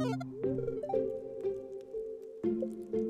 Thank you.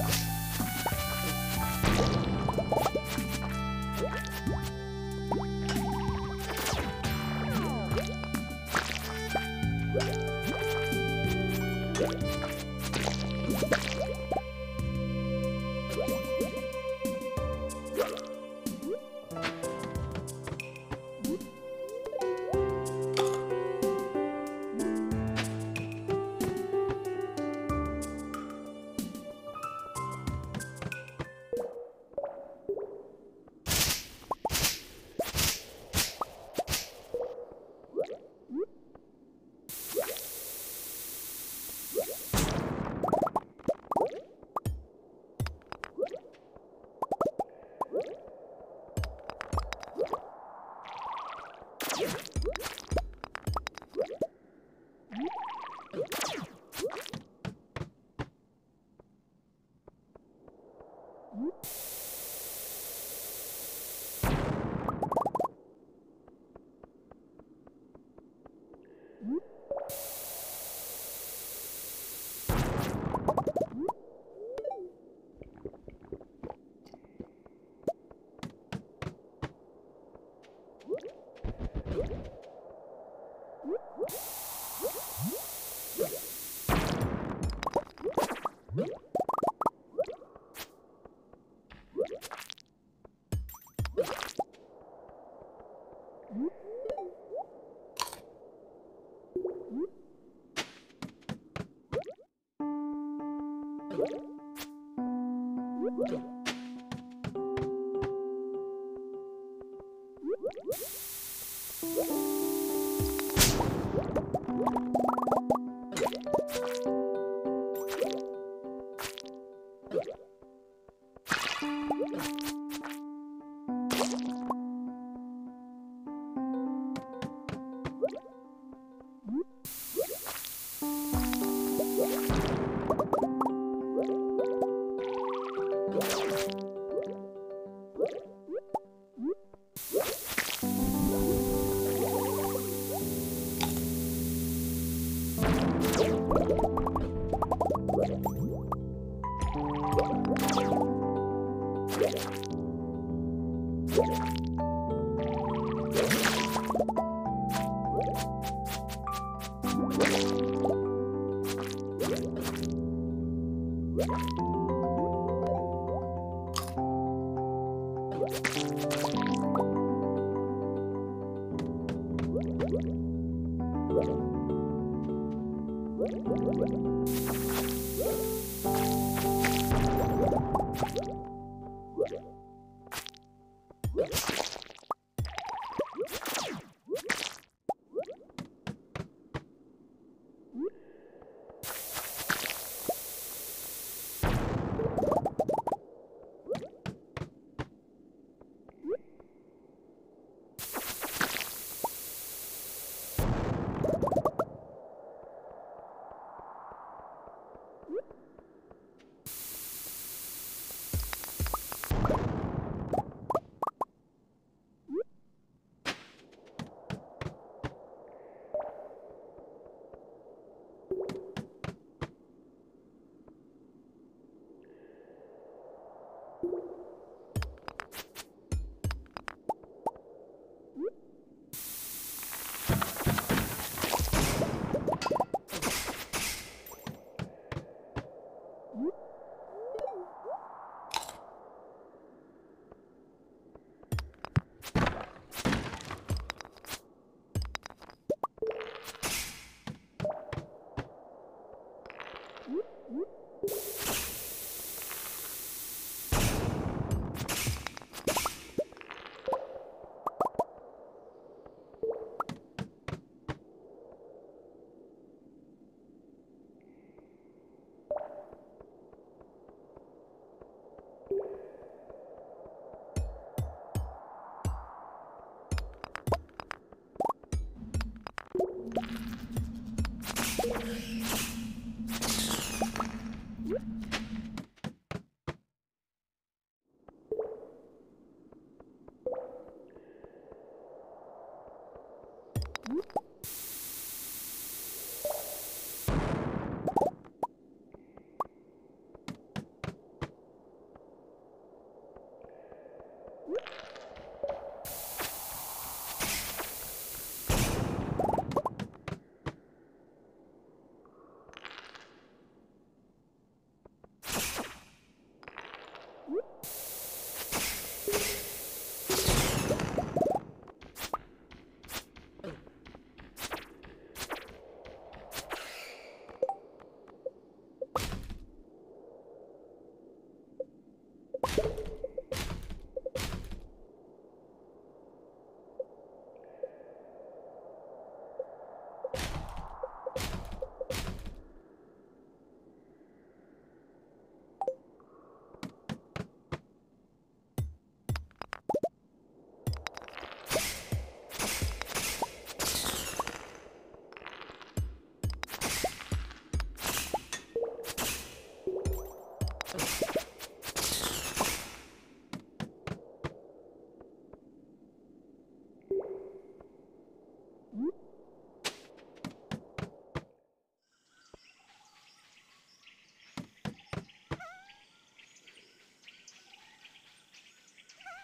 Yeah. you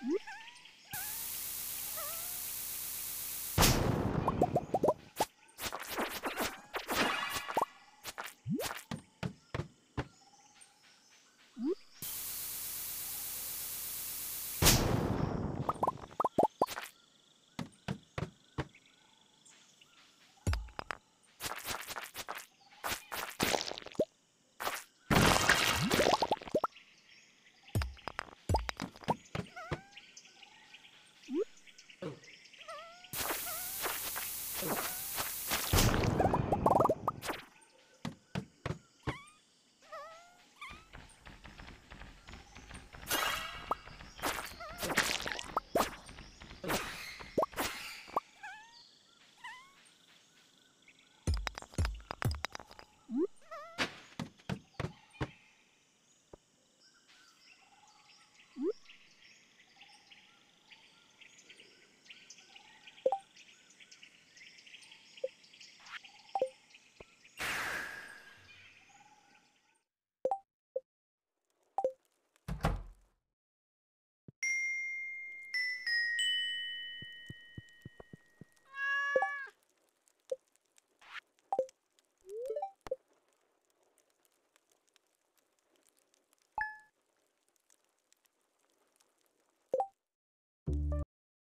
Mm-hmm.